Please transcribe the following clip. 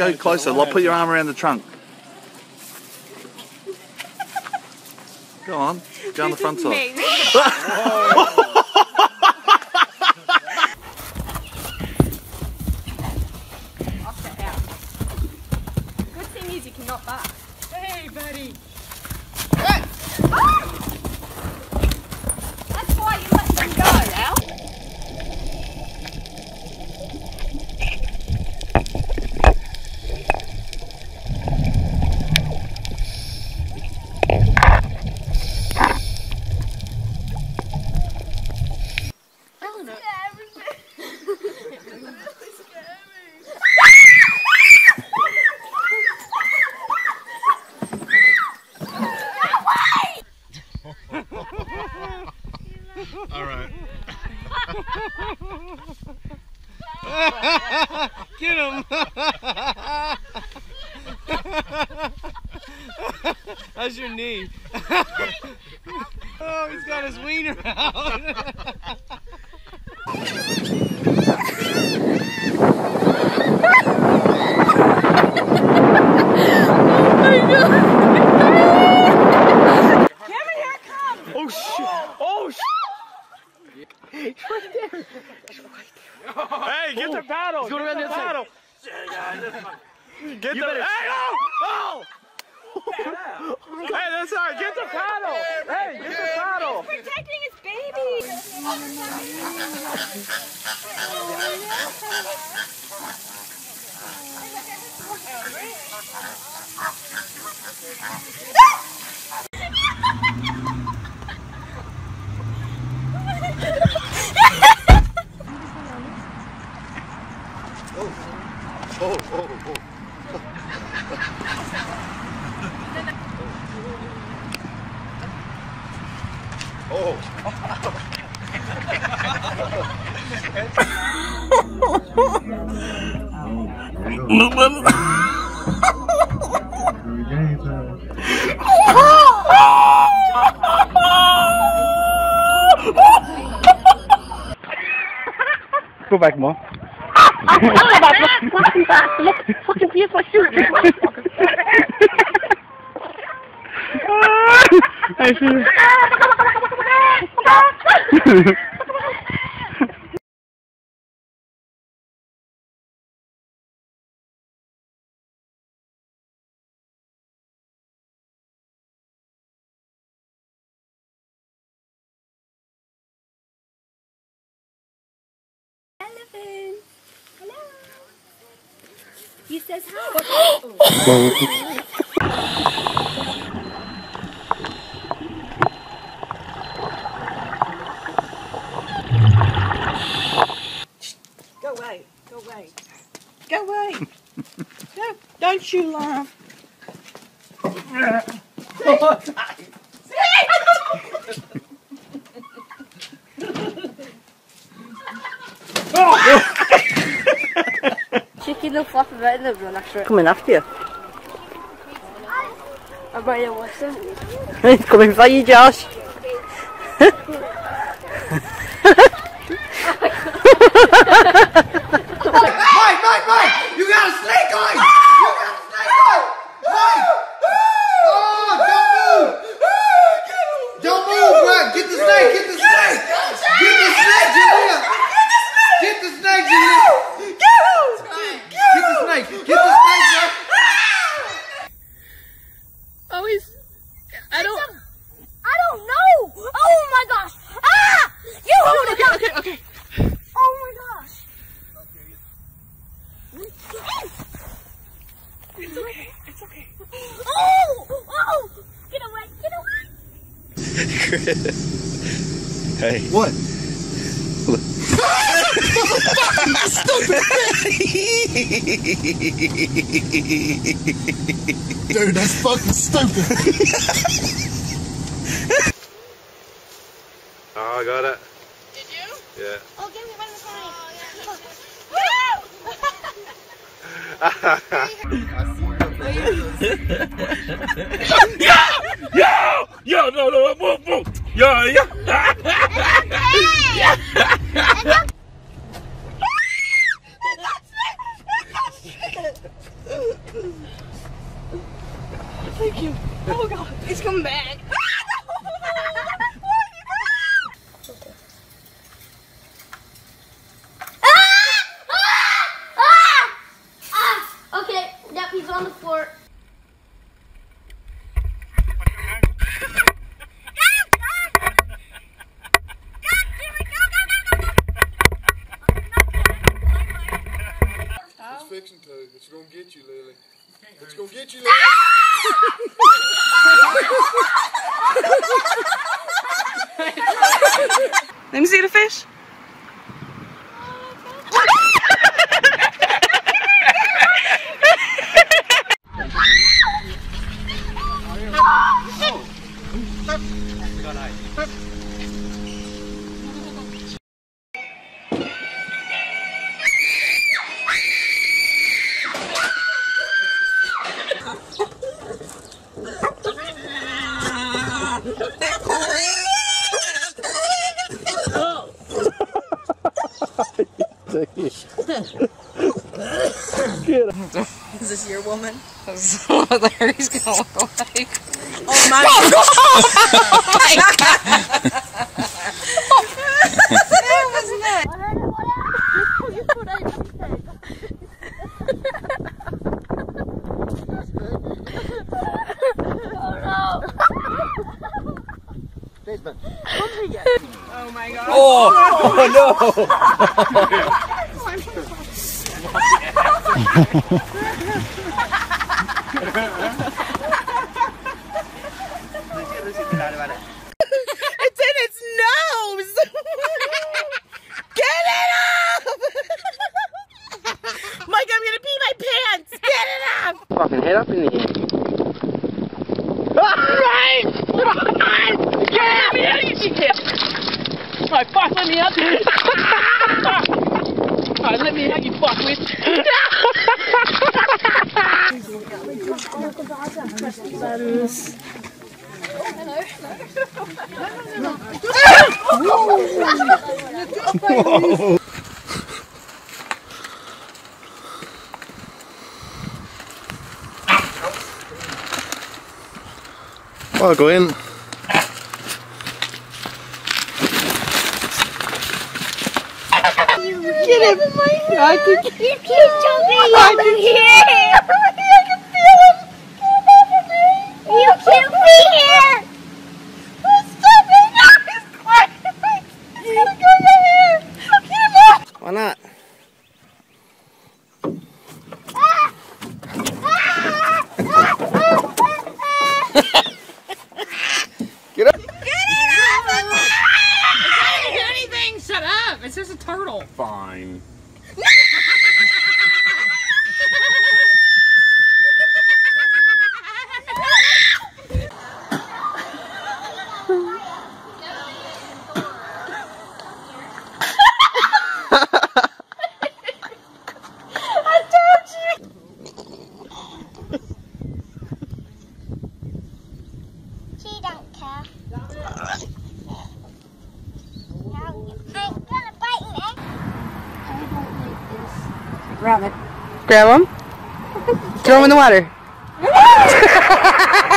go closer. Like, put your arm around the trunk. Go on. Go on the front side. Off the out. Good thing is you cannot bark. Hey, buddy. That's why you let them go, Al. All right. Get him! How's your knee? oh, he's got his wiener out. Oh shit! Oh shit! Hey, get the paddle! Get the paddle! Get the hey, oh! Oh! hey, that's alright. Get the paddle! Hey, get the paddle! Protecting his baby. Oh, oh, oh. Oh. Go back, Mom. Fucking back. Look, fucking here's my shoe. I see. He says hi. Go away. Go away. Go away. no, don't you laugh. Chicken will flop about in the run after it. Coming after you. I you what's it? It's coming for you, Josh. Hey. What? Dude, that's fucking stupid. Oh, I got it. Did you? Yeah. Oh, give me one of oh, Yo, no, no, move, move. Yo, yo. Thank you. Oh god, it's coming back. Okay, yep, he's on the floor. It's fixing to. It's gonna get you, Lily. It's gonna get you, Lily. Let me see the fish. Is this your woman? he's gonna walk away. Oh my that Oh, my god. It's in its nose! Get it up! Mike, I'm gonna pee my pants! Get it up! Fucking head up in the air. Alright, fuck, let me up. Alright, let me out, you fuck with. I'll go in. Get him! I can keep jumping over here! I can feel him! Get over me! You can't be here! Stop it! No, he's climbing! He's gonna go over here! Get him off! Why not? Ah! Ah! Ah! Ah! Ah! Get up. anything. Shut up. It's just a turtle. Fine. She don't care. I'm gonna bite me. I don't like this. Grab him. Grab him. Throw them in the water.